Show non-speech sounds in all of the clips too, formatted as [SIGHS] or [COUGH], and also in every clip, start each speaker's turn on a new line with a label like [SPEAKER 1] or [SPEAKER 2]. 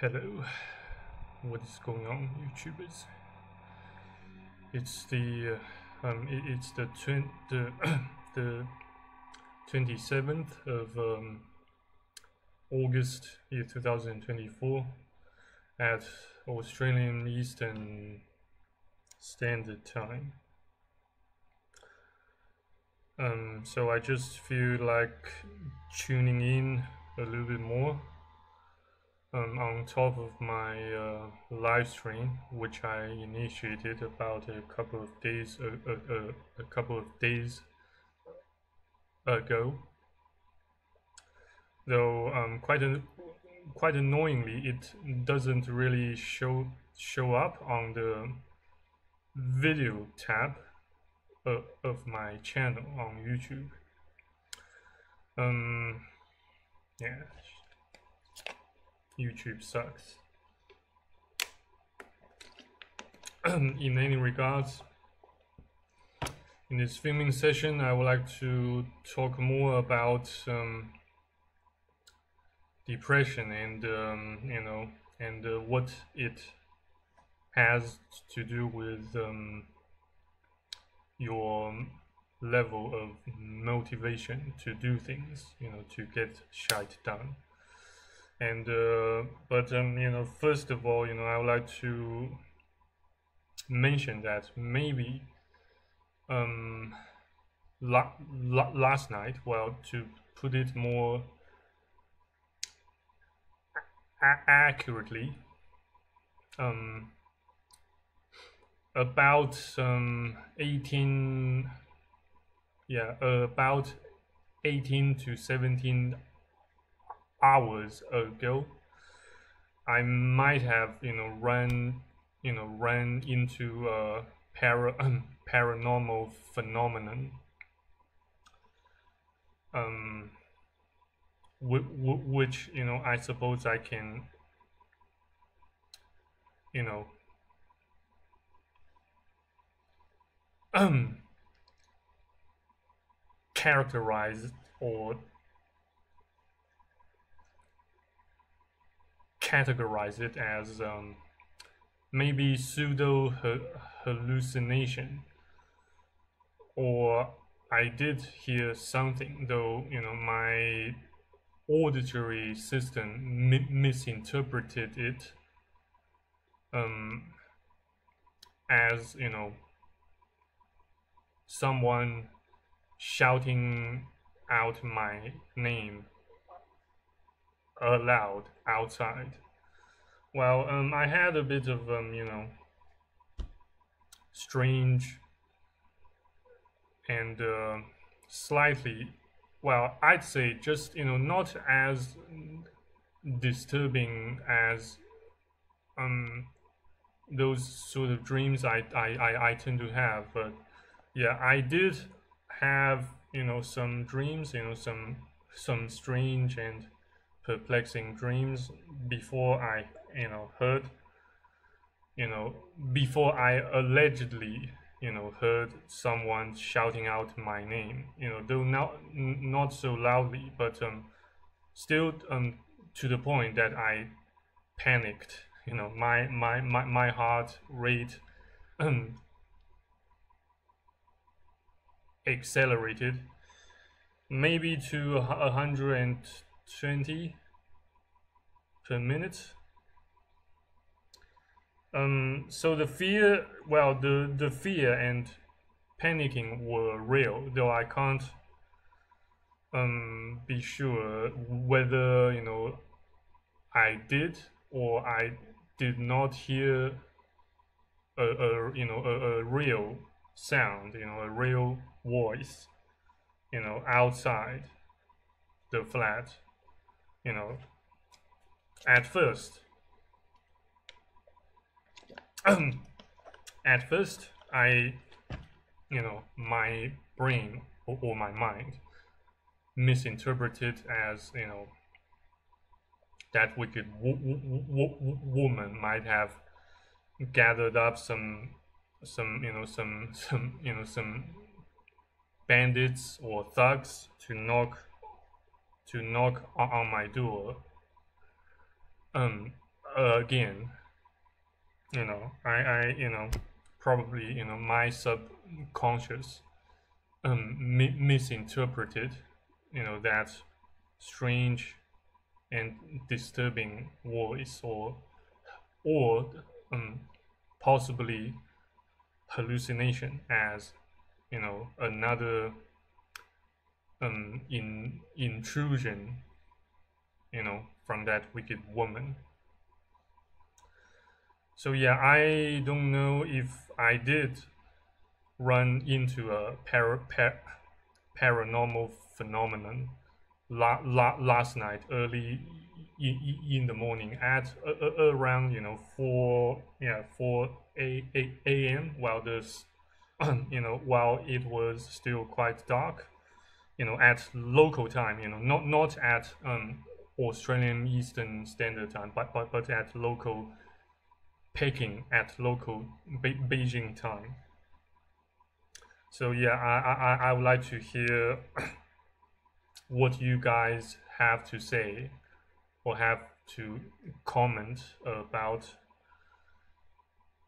[SPEAKER 1] Hello, what is going on, YouTubers? It's the uh, um, it, it's the the [COUGHS] the twenty seventh of um, August year two thousand twenty four at Australian Eastern Standard Time. Um, so I just feel like tuning in a little bit more um, on top of my uh, live stream, which I initiated about a couple of days a, a, a, a couple of days ago. Though um, quite quite annoyingly, it doesn't really show show up on the video tab of, of my channel on YouTube. Um, yeah, YouTube sucks. [CLEARS THROAT] in any regards, in this filming session, I would like to talk more about um, depression and um, you know and uh, what it has to do with um, your level of motivation to do things, you know, to get shit done and uh, but um, you know first of all you know I would like to mention that maybe um, la la last night well to put it more accurately um, about um, 18 yeah about 18 to 17 hours ago, I might have you know run you know run into a para [LAUGHS] paranormal phenomenon. Um, which you know I suppose I can you know um [CLEARS THROAT] characterize or categorize it as um, maybe pseudo hallucination. Or I did hear something though you know my auditory system mi misinterpreted it um, as you know someone shouting out my name aloud outside. Well, um, I had a bit of um, you know, strange and uh, slightly, well, I'd say just you know not as disturbing as um those sort of dreams I, I, I, I tend to have, but yeah, I did have you know some dreams, you know some some strange and perplexing dreams before I, you know, heard, you know, before I allegedly, you know, heard someone shouting out my name, you know, though not not so loudly, but um, still um, to the point that I panicked. You know, my my my, my heart rate um, accelerated maybe to a hundred and 20 per minute. Um, so the fear, well, the, the fear and panicking were real, though I can't um, be sure whether, you know, I did or I did not hear a, a you know, a, a real sound, you know, a real voice, you know, outside the flat you know, at first, [CLEARS THROAT] at first, I, you know, my brain or, or my mind misinterpreted as, you know, that wicked woman might have gathered up some some you know some some you know some bandits or thugs to knock to knock on, my door. Um, again, you know, I, I, you know, probably, you know, my subconscious um, mi misinterpreted, you know, that strange and disturbing voice or, or um, possibly hallucination as, you know, another um, in intrusion, you know, from that wicked woman. So yeah, I don't know if I did run into a para, par, paranormal phenomenon la, la, last night early in, in the morning at uh, around you know 4 yeah 4 a, a, a.m. while this [CLEARS THROAT] you know while it was still quite dark you know at local time you know not not at um, Australian Eastern Standard Time but but, but at local Peking at local Be Beijing time. So yeah I, I I would like to hear [COUGHS] what you guys have to say or have to comment about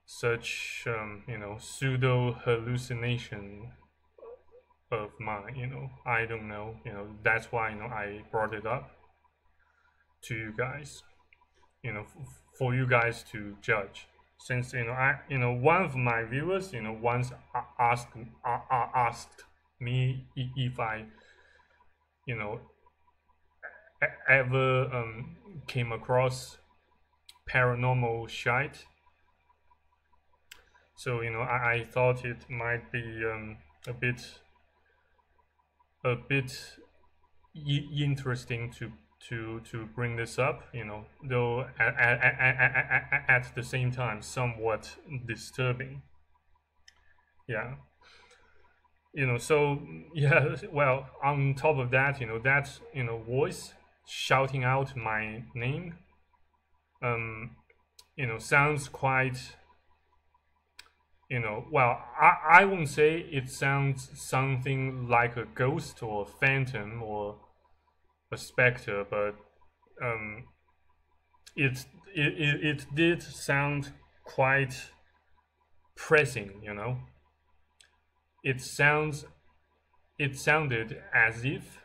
[SPEAKER 1] such um, you know pseudo hallucination of mine you know. I don't know you know that's why you know i brought it up to you guys you know for you guys to judge. Since you know i you know one of my viewers you know once asked asked me if i you know ever um, came across paranormal shite. So you know I, I thought it might be um, a bit a bit interesting to to to bring this up you know though at, at, at, the same time somewhat disturbing. Yeah. You know so [LAUGHS] yeah well on top of that you know that you know voice shouting out my name um you know sounds quite you know well i i won't say it sounds something like a ghost or a phantom or a specter but um it it, it, did sound quite pressing you know? It sounds it sounded as if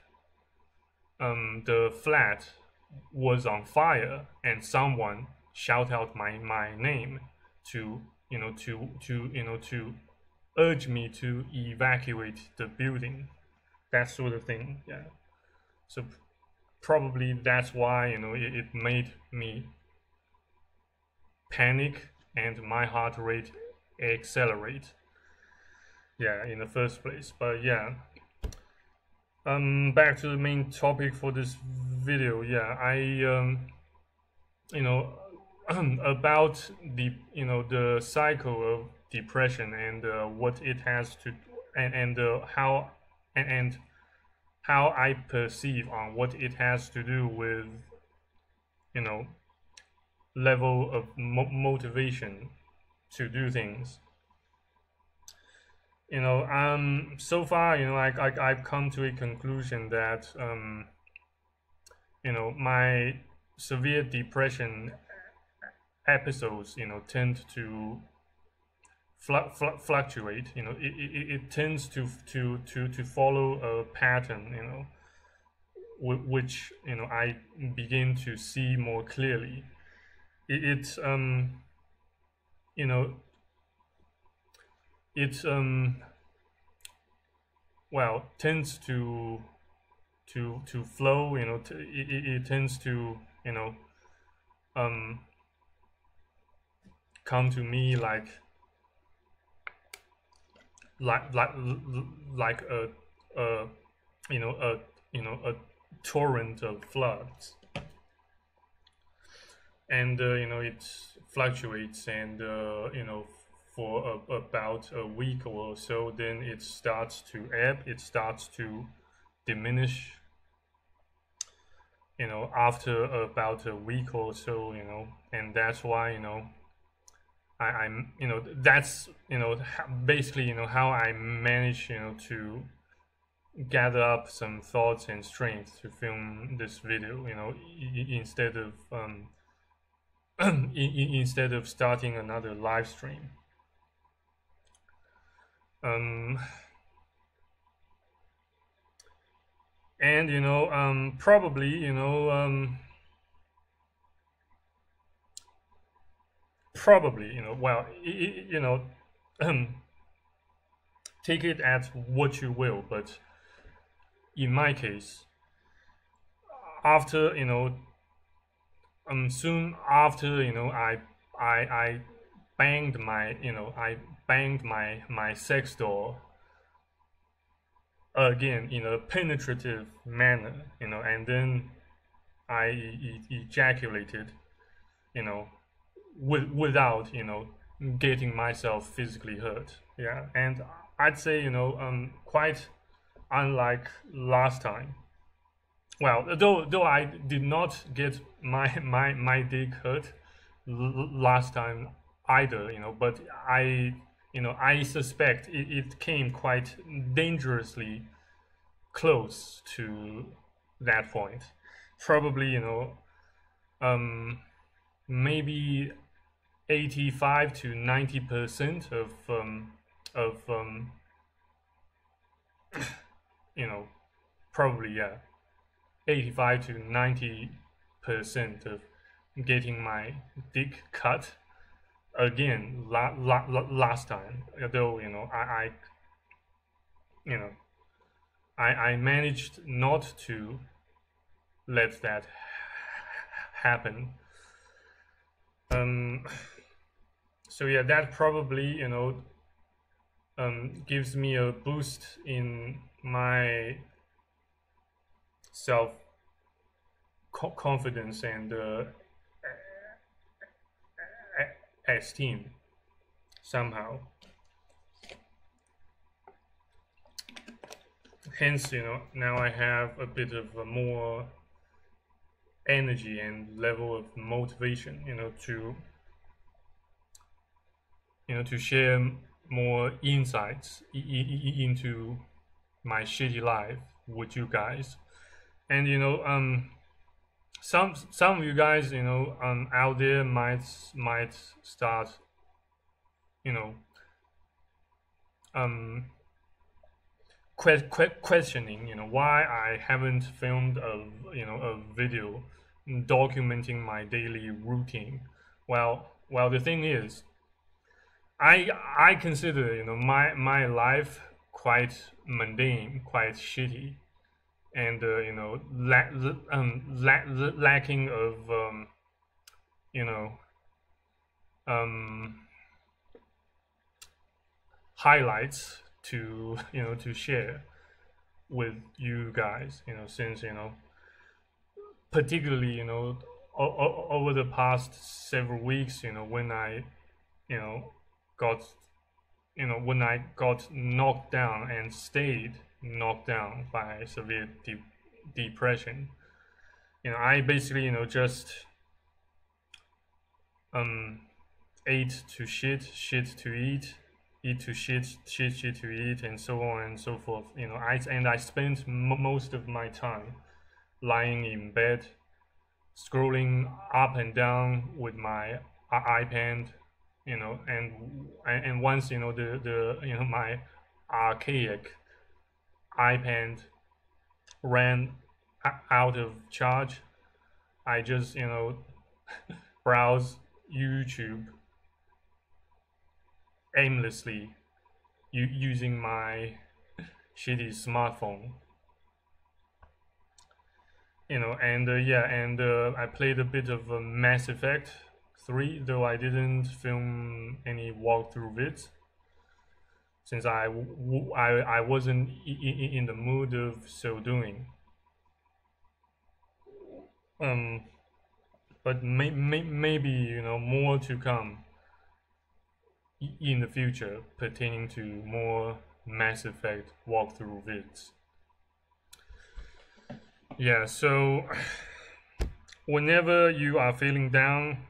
[SPEAKER 1] um, the flat was on fire and someone shout out my, my name to you know to to you know to urge me to evacuate the building that sort of thing yeah. So probably that's why you know it, it made me panic and my heart rate accelerate. Yeah in the first place. But yeah. Um back to the main topic for this video. Yeah i um you know [CLEARS THROAT] about the you know the cycle of depression and uh, what it has to and and uh, how and, and how i perceive on what it has to do with you know level of mo motivation to do things. You know, um, so far, you know, like I, I've come to a conclusion that, um, you know, my severe depression episodes, you know, tend to fl- fl- fluctuate. You know, it, it, it tends to to to to follow a pattern. You know, which you know I begin to see more clearly. It, it um, you know, it um well tends to to to flow you know it, it, it tends to you know um come to me like like like like a, a you know a you know a torrent of floods and uh, you know it fluctuates and uh, you know for a, about a week or so, then it starts to ebb, it starts to diminish. You know, after about a week or so, you know, and that's why, you know, I, am you know, that's, you know, basically, you know, how I manage, you know, to gather up some thoughts and strength to film this video, you know, instead of, um, [CLEARS THROAT] in, in, instead of starting another live stream. Um, and you know, um, probably you know, um, probably you know, well, you know, [CLEARS THROAT] take it as what you will, but in my case, after you know um soon after you know I I I banged my you know I banged my my sex doll again in a penetrative manner you know and then I e ejaculated you know with, without you know getting myself physically hurt. Yeah. And I'd say you know um quite unlike last time. Well, though though I did not get my my my dick hurt last time either, you know, but I you know I suspect it, it came quite dangerously close to that point. Probably you know, um, maybe eighty-five to ninety percent of um, of um, [COUGHS] you know, probably yeah 85 to 90 percent of getting my dick cut again la, la, la, last time. Although you know I, I you know I, I managed not to let that happen. Um so yeah that probably you know um gives me a boost in my self confidence and uh, esteem somehow. Hence, you know, now I have a bit of a more energy and level of motivation, you know, to you know to share more insights into my shitty life with you guys. And you know um some some of you guys you know um out there might might start you know um que que questioning you know why I haven't filmed a you know a video documenting my daily routine. Well well the thing is I I consider you know my my life quite mundane quite shitty. And uh, you know lack um, lack lacking of um, you know um, highlights to [LAUGHS] you know to share with you guys you know since you know particularly you know over the past several weeks you know when I you know got you know when I got knocked down and stayed knocked down by severe de depression. You know, I basically, you know, just um, ate to shit, shit to eat, eat to shit, shit, shit to eat, and so on and so forth. You know, I and I spent most of my time lying in bed, scrolling up and down with my iPad. You know, and and once you know the the you know my archaic iPad ran out of charge, I just, you know, [LAUGHS] browse YouTube aimlessly using my [LAUGHS] shitty smartphone. You know, and uh, yeah, and uh, I played a bit of uh, Mass Effect 3, though I didn't film any walkthrough vids since I, I, I wasn't in the mood of so doing. Um, but may, may, maybe you know more to come in the future pertaining to more Mass Effect walkthrough vids. Yeah, so [SIGHS] whenever you are feeling down,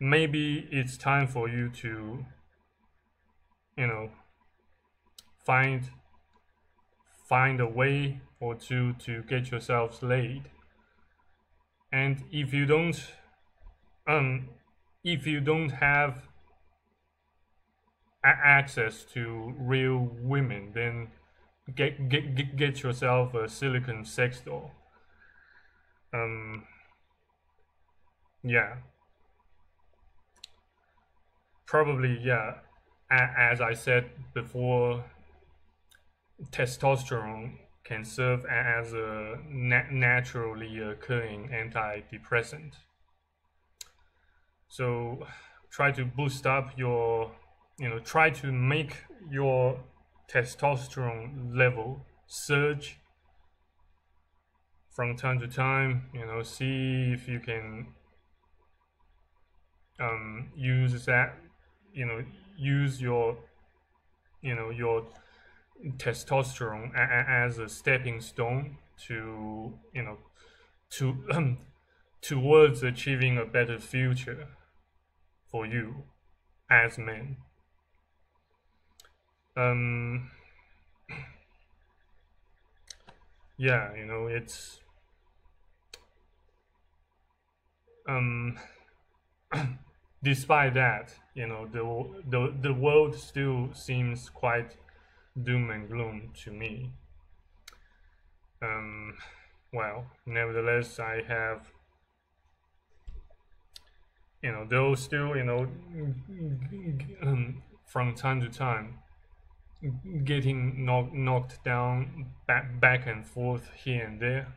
[SPEAKER 1] maybe it's time for you to you know find find a way or two to get yourselves laid. And if you don't um if you don't have access to real women then get get get, get yourself a silicon sex doll. Um yeah probably yeah as i said before testosterone can serve as a naturally occurring antidepressant. So try to boost up your, you know, try to make your testosterone level surge from time to time, you know, see if you can um, use that, you know, use your, you know, your testosterone as a stepping stone to you know to um, [CLEARS THROAT] towards achieving a better future for you as men. Um [CLEARS THROAT] yeah you know it's [CLEARS THROAT] um despite that you know the the the world still seems quite doom and gloom to me. Um, well, nevertheless, I have, you know, though still, you know, um, from time to time, getting knock, knocked down back, back and forth here and there.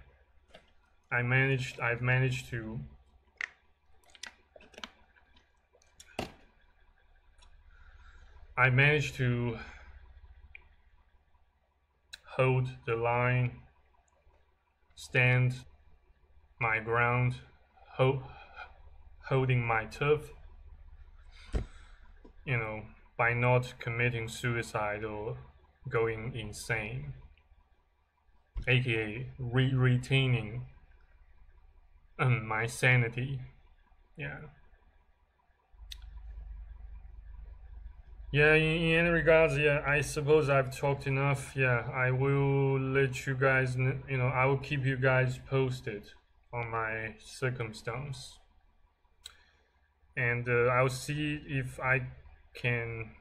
[SPEAKER 1] I managed, I've managed to I managed to hold the line, stand my ground, hold, holding my turf, you know, by not committing suicide or going insane, aka re retaining um, my sanity. Yeah. Yeah, in, any regards, yeah, I suppose I've talked enough. Yeah, I will let you guys, you know, I will keep you guys posted on my circumstance. And uh, I'll see if I can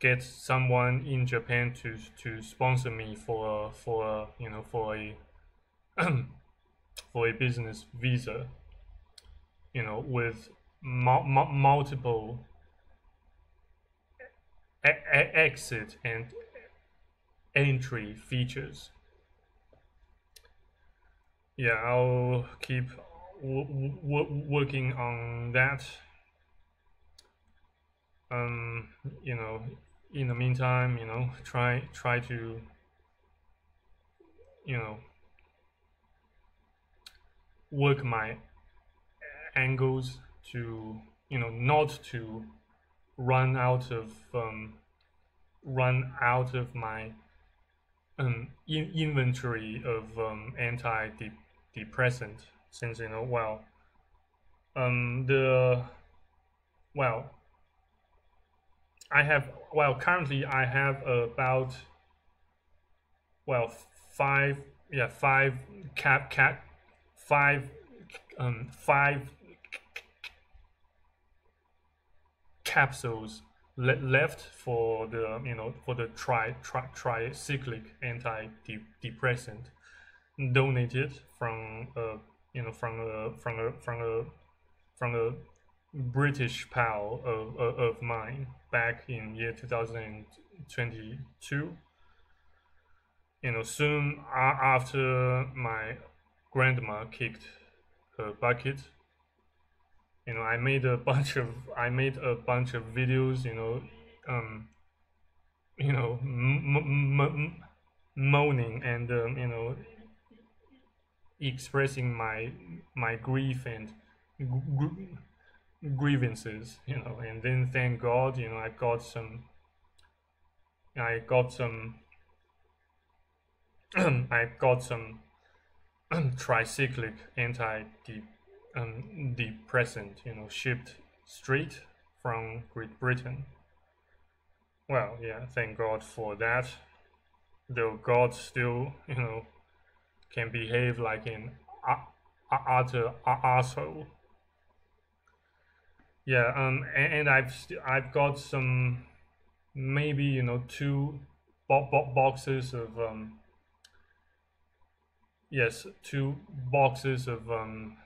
[SPEAKER 1] get someone in Japan to to sponsor me for for you know for a [CLEARS THROAT] for a business visa you know with multiple exit and entry features. Yeah, I'll keep working on that. Um, you know, in the meantime, you know, try try to, you know, work my angles to, you know, not to run out of um, run out of my um, in inventory of um, antidepressant since you know well um, the well I have well currently I have about well five yeah five cap cap five um five capsules le left for the you know for the tri, tri tricyclic antidepressant donated from a you know from a from a from a from a British pal of, of, of mine back in year 2022 you know soon after my grandma kicked her bucket you know i made a [LAUGHS] bunch of i made a bunch of videos you know um you know moaning and um, you know expressing my my grief and grievances you know. And then thank god you know i got some i got some [CLEARS THROAT] i got some [CLEARS THROAT] tricyclic anti um, depressant, you know, shipped straight from Great Britain. Well, yeah, thank God for that. Though God still, you know, can behave like an utter asshole. Yeah, um, and, and I've I've got some maybe you know two bo bo boxes of um yes two boxes of um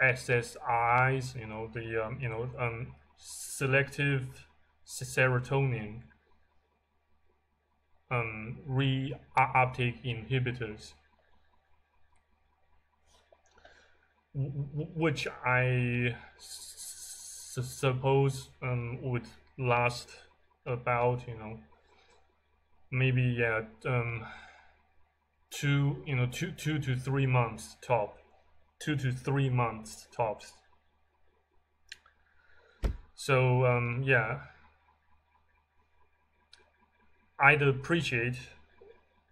[SPEAKER 1] SSRIs you know the um, you know um selective serotonin um reuptake inhibitors. Which I suppose um, would last about you know maybe yeah um, two you know two two to three months top two to three months tops. So um, yeah. I'd appreciate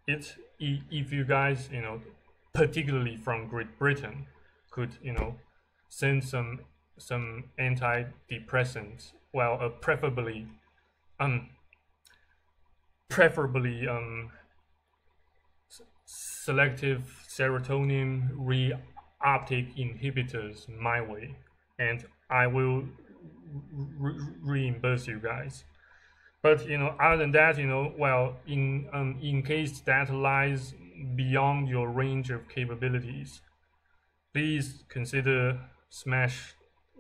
[SPEAKER 1] it if you guys you know particularly from Great Britain could you know send some some antidepressants. Well uh, preferably um preferably um selective serotonin reuptake inhibitors my way and i will re reimburse you guys but you know other than that you know well in um, in case that lies beyond your range of capabilities please consider smash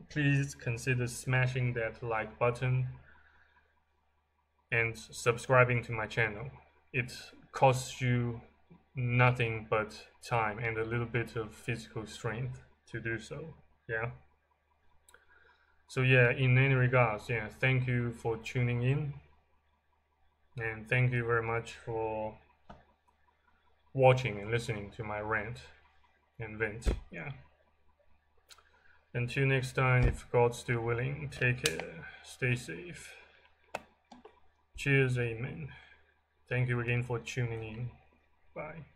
[SPEAKER 1] please consider smashing that like button and subscribing to my channel. It costs you nothing but time and a little bit of physical strength to do so. Yeah. So yeah, in any regards, yeah, thank you for tuning in. And thank you very much for watching and listening to my rant and vent. Yeah. Until next time, if God's still willing, take care, stay safe. Cheers, amen. Thank you again for tuning in. Bye.